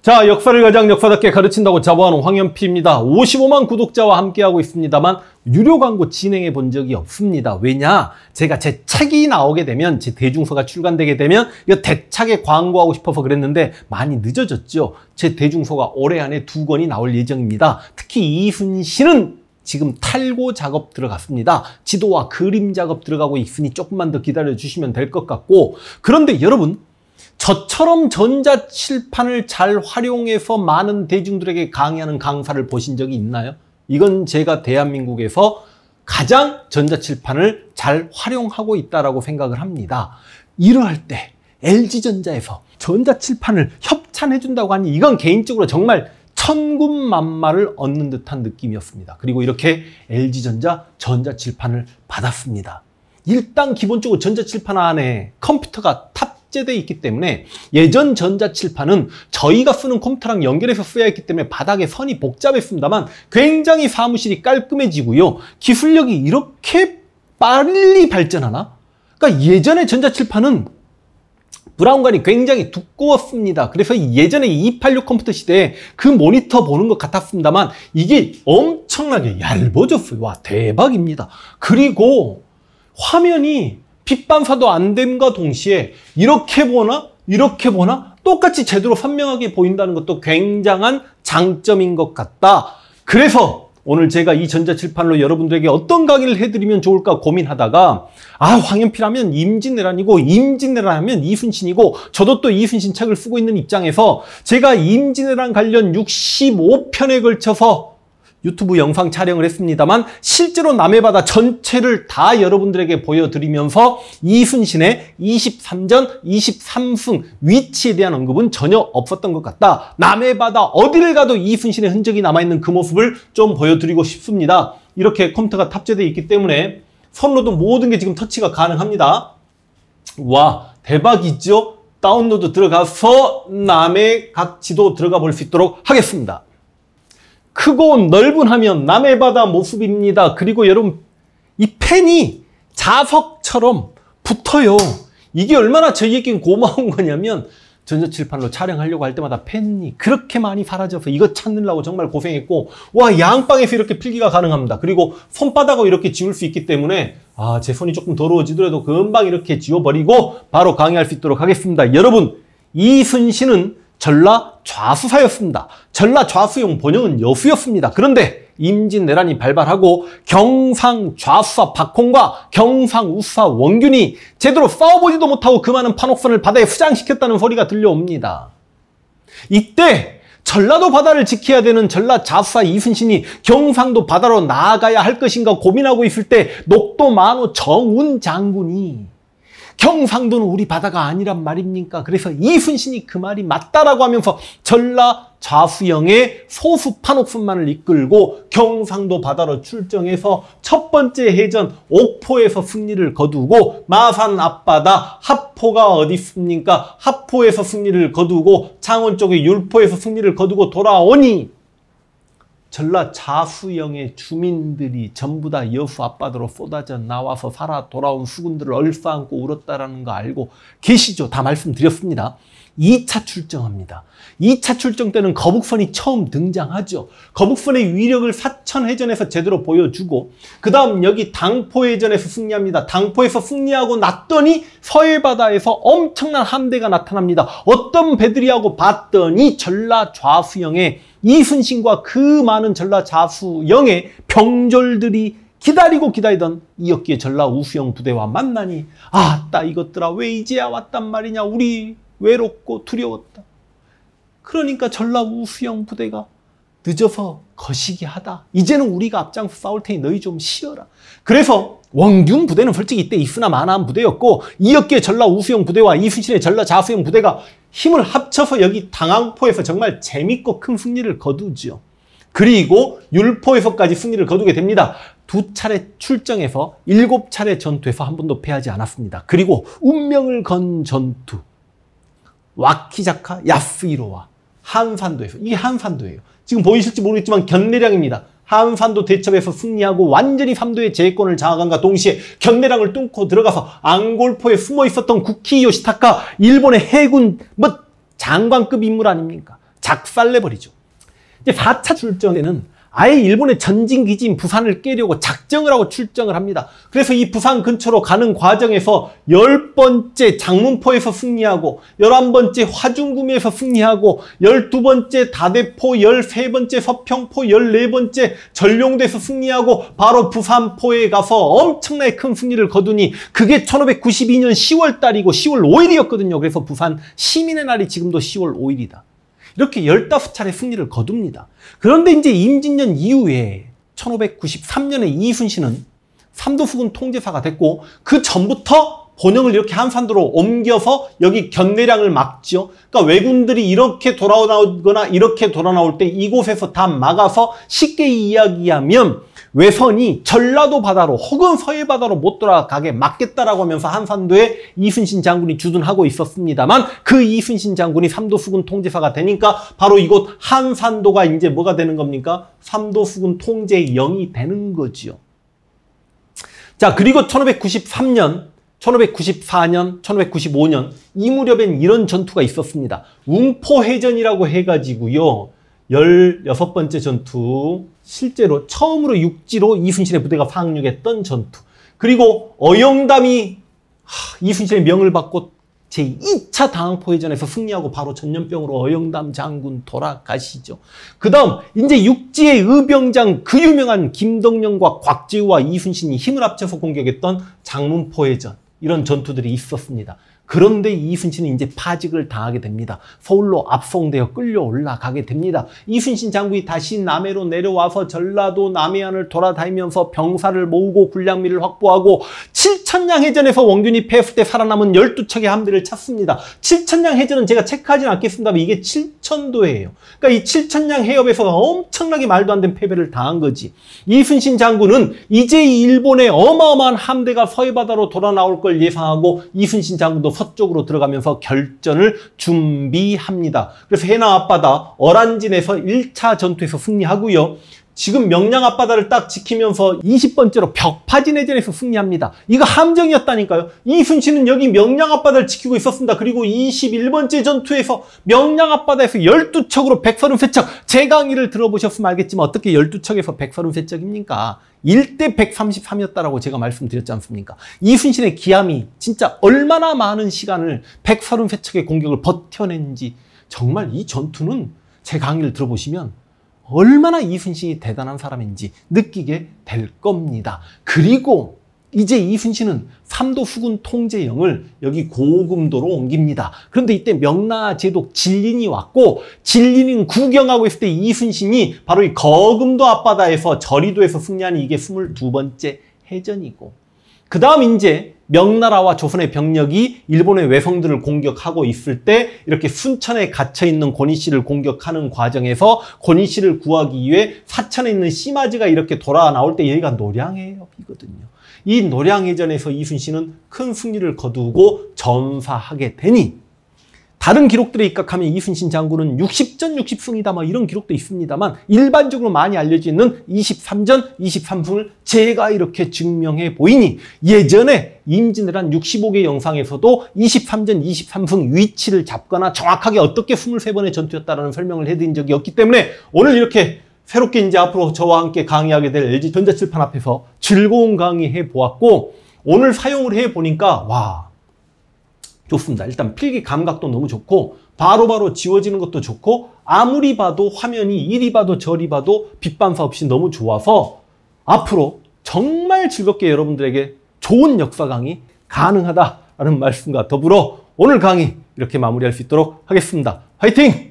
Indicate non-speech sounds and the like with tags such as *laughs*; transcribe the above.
자, 역사를 가장 역사답게 가르친다고 자부하는 황현피입니다. 55만 구독자와 함께하고 있습니다만 유료 광고 진행해 본 적이 없습니다. 왜냐? 제가 제 책이 나오게 되면 제 대중서가 출간되게 되면 이 대차게 광고하고 싶어서 그랬는데 많이 늦어졌죠. 제 대중서가 올해 안에 두 권이 나올 예정입니다. 특히 이순신은 지금 탈고 작업 들어갔습니다. 지도와 그림 작업 들어가고 있으니 조금만 더 기다려 주시면 될 것 같고 그런데 여러분 저처럼 전자칠판을 잘 활용해서 많은 대중들에게 강의하는 강사를 보신 적이 있나요? 이건 제가 대한민국에서 가장 전자칠판을 잘 활용하고 있다고 생각을 합니다. 이러할 때 LG전자에서 전자칠판을 협찬해준다고 하니 이건 개인적으로 정말 천군만마를 얻는 듯한 느낌이었습니다. 그리고 이렇게 LG전자 전자칠판을 받았습니다. 일단 기본적으로 전자칠판 안에 컴퓨터가 탑 탑재되어 있기 때문에 예전 전자칠판은 저희가 쓰는 컴퓨터랑 연결해서 써야 했기 때문에 바닥에 선이 복잡했습니다만 굉장히 사무실이 깔끔해지고요. 기술력이 이렇게 빨리 발전하나? 그러니까 예전에 전자칠판은 브라운관이 굉장히 두꺼웠습니다. 그래서 예전에 286 컴퓨터 시대에 그 모니터 보는 것 같았습니다만 이게 엄청나게 얇아졌어요. 와 대박입니다. 그리고 화면이 빛반사도 안 됨과 동시에 이렇게 보나 이렇게 보나 똑같이 제대로 선명하게 보인다는 것도 굉장한 장점인 것 같다. 그래서 오늘 제가 이 전자칠판으로 여러분들에게 어떤 강의를 해드리면 좋을까 고민하다가 아 황현필하면 임진왜란이고 임진왜란하면 이순신이고 저도 또 이순신 책을 쓰고 있는 입장에서 제가 임진왜란 관련 65편에 걸쳐서 유튜브 영상 촬영을 했습니다만 실제로 남해바다 전체를 다 여러분들에게 보여드리면서 이순신의 23전, 23승 위치에 대한 언급은 전혀 없었던 것 같다. 남해바다 어디를 가도 이순신의 흔적이 남아있는 그 모습을 좀 보여드리고 싶습니다. 이렇게 컴퓨터가 탑재되어 있기 때문에 선로도 모든 게 지금 터치가 가능합니다. 와 대박이죠? 다운로드 들어가서 남해 각 지도 들어가 볼 수 있도록 하겠습니다. 크고 넓은 화면 남해 바다 모습입니다. 그리고 여러분 이 펜이 자석처럼 붙어요. 이게 얼마나 저희에겐 고마운 *laughs* 거냐면 전자칠판으로 촬영하려고 할 때마다 펜이 그렇게 많이 사라져서 이거 찾느라고 정말 고생했고 와 양방에서 이렇게 필기가 가능합니다. 그리고 손바닥으로 이렇게 지울 수 있기 때문에 아 제 손이 조금 더러워지더라도 금방 이렇게 지워버리고 바로 강의할 수 있도록 하겠습니다. 여러분 이순신은 전라 좌수사였습니다. 전라 좌수용 번영은 여수였습니다. 그런데 임진왜란이 발발하고 경상 좌수사 박홍과 경상 우수사 원균이 제대로 싸워보지도 못하고 그 많은 판옥선을 바다에 수장시켰다는 소리가 들려옵니다. 이때 전라도 바다를 지켜야 되는 전라 좌수사 이순신이 경상도 바다로 나아가야 할 것인가 고민하고 있을 때 녹도 만호 정운 장군이 경상도는 우리 바다가 아니란 말입니까? 그래서 이순신이 그 말이 맞다라고 하면서 전라 좌수영의 소수 판옥순만을 이끌고 경상도 바다로 출정해서 첫 번째 해전 옥포에서 승리를 거두고 마산 앞바다 합포가 어디 있습니까? 합포에서 승리를 거두고 창원 쪽의 율포에서 승리를 거두고 돌아오니 전라 자수영의 주민들이 전부 다 여수 앞바다로 쏟아져 나와서 살아 돌아온 수군들을 얼싸안고 울었다라는 거 알고 계시죠? 다 말씀드렸습니다. 2차 출정합니다. 2차 출정 때는 거북선이 처음 등장하죠. 거북선의 위력을 사천해전에서 제대로 보여주고 그 다음 여기 당포해전에서 승리합니다. 당포에서 승리하고 났더니 서해바다에서 엄청난 함대가 나타납니다. 어떤 배들이 하고 봤더니 전라 좌수영의 이순신과 그 많은 전라 좌수영의 병졸들이 기다리고 기다리던 이었기에 전라 우수영 부대와 만나니 아따 이것들아 왜 이제야 왔단 말이냐 우리 외롭고 두려웠다. 그러니까 전라 우수영 부대가 늦어서 거시기 하다. 이제는 우리가 앞장서 싸울 테니 너희 좀 쉬어라. 그래서 원균 부대는 솔직히 이때 있으나 마나한 부대였고 이었기에 전라 우수영 부대와 이순신의 전라 자수영 부대가 힘을 합쳐서 여기 당항포에서 정말 재밌고 큰 승리를 거두죠. 그리고 율포에서까지 승리를 거두게 됩니다. 두 차례 출정해서 일곱 차례 전투에서 한 번도 패하지 않았습니다. 그리고 운명을 건 전투. 와키자카 야스이로와 한산도에서 이게 한산도예요. 지금 보이실지 모르겠지만 견내량입니다. 한산도 대첩에서 승리하고 완전히 삼도의 제해권을 장악한과 동시에 견내량을 뚫고 들어가서 앙골포에 숨어 있었던 구키 요시타카 일본의 해군 뭐 장관급 인물 아닙니까? 작살내버리죠. 이제 4차 출전에는 아예 일본의 전진 기지인 부산을 깨려고 작정을 하고 출정을 합니다. 그래서 이 부산 근처로 가는 과정에서 열번째 장문포에서 승리하고 열한 번째 화중구미에서 승리하고 열두 번째 다대포, 열세 번째 서평포, 열네 번째 전룡대에서 승리하고 바로 부산포에 가서 엄청나게 큰 승리를 거두니 그게 1592년 10월 달이고 10월 5일이었거든요. 그래서 부산 시민의 날이 지금도 10월 5일이다. 이렇게 15차례 승리를 거둡니다. 그런데 이제 임진년 이후에 1593년에 이순신은 삼도수군 통제사가 됐고 그 전부터 본영을 이렇게 한산도로 옮겨서 여기 견내량을 막죠. 그러니까 왜군들이 이렇게 돌아나오거나 이렇게 돌아나올 때 이곳에서 다 막아서 쉽게 이야기하면 외선이 전라도 바다로 혹은 서해 바다로 못 돌아가게 막겠다라고 하면서 한산도에 이순신 장군이 주둔하고 있었습니다만 그 이순신 장군이 삼도수군 통제사가 되니까 바로 이곳 한산도가 이제 뭐가 되는 겁니까? 삼도수군 통제영이 되는 거지요. 자 그리고 1593년 1594년, 1595년 이 무렵엔 이런 전투가 있었습니다. 웅포해전이라고 해가지고요. 16번째 전투, 실제로 처음으로 육지로 이순신의 부대가 상륙했던 전투. 그리고 어영담이 이순신의 명을 받고 제2차 당포해전에서 승리하고 바로 전염병으로 어영담 장군 돌아가시죠. 그 다음 이제 육지의 의병장 그 유명한 김덕령과 곽지우와 이순신이 힘을 합쳐서 공격했던 장문포해전 이런 전투들이 있었습니다. 그런데 이순신은 이제 파직을 당하게 됩니다. 서울로 압송되어 끌려 올라가게 됩니다. 이순신 장군이 다시 남해로 내려와서 전라도 남해안을 돌아다니면서 병사를 모으고 군량미를 확보하고 칠천량 해전에서 원균이 패했을 때 살아남은 12척의 함대를 찾습니다. 칠천량 해전은 제가 체크하지는 않겠습니다만 이게 칠천도예요. 그러니까 이 칠천량 해협에서 엄청나게 말도 안 되는 패배를 당한 거지. 이순신 장군은 이제 일본의 어마어마한 함대가 서해바다로 돌아 나올 걸 예상하고 이순신 장군도 서쪽으로 들어가면서 결전을 준비합니다. 그래서 해남 앞바다 어란진에서 1차 전투에서 승리하고요. 지금 명량 앞바다를 딱 지키면서 20번째로 벽파진해전에서 승리합니다. 이거 함정이었다니까요. 이순신은 여기 명량 앞바다를 지키고 있었습니다. 그리고 21번째 전투에서 명량 앞바다에서 12척으로 133척 제 강의를 들어보셨으면 알겠지만 어떻게 12척에서 133척입니까? 1대 133이었다라고 제가 말씀드렸지 않습니까? 이순신의 기함이 진짜 얼마나 많은 시간을 133척의 공격을 버텨낸지 정말 이 전투는 제 강의를 들어보시면 얼마나 이순신이 대단한 사람인지 느끼게 될 겁니다. 그리고 이제 이순신은 삼도 수군 통제영을 여기 고금도로 옮깁니다. 그런데 이때 명나제독 진린이 왔고 진린은 구경하고 있을 때 이순신이 바로 이 거금도 앞바다에서 저리도에서 승리하는 이게 22번째 해전이고 그 다음 이제 명나라와 조선의 병력이 일본의 외성들을 공격하고 있을 때 이렇게 순천에 갇혀 있는 권희 씨를 공격하는 과정에서 권희 씨를 구하기 위해 사천에 있는 시마즈가 이렇게 돌아 나올 때 여기가 노량해협이거든요. 이 노량해전에서 이순신은 큰 승리를 거두고 전사하게 되니 다른 기록들에 입각하면 이순신 장군은 60전 60승이다 뭐 이런 기록도 있습니다만 일반적으로 많이 알려져 있는 23전 23승을 제가 이렇게 증명해 보이니 예전에 임진왜란 65개 영상에서도 23전 23승 위치를 잡거나 정확하게 어떻게 23번의 전투였다라는 설명을 해드린 적이 없기 때문에 오늘 이렇게 새롭게 이제 앞으로 저와 함께 강의하게 될 LG 전자칠판 앞에서 즐거운 강의 해 보았고 오늘 사용을 해 보니까 와 좋습니다. 일단 필기 감각도 너무 좋고 바로바로 바로 지워지는 것도 좋고 아무리 봐도 화면이 이리 봐도 저리 봐도 빛반사 없이 너무 좋아서 앞으로 정말 즐겁게 여러분들에게 좋은 역사 강의 가능하다라는 말씀과 더불어 오늘 강의 이렇게 마무리할 수 있도록 하겠습니다. 화이팅!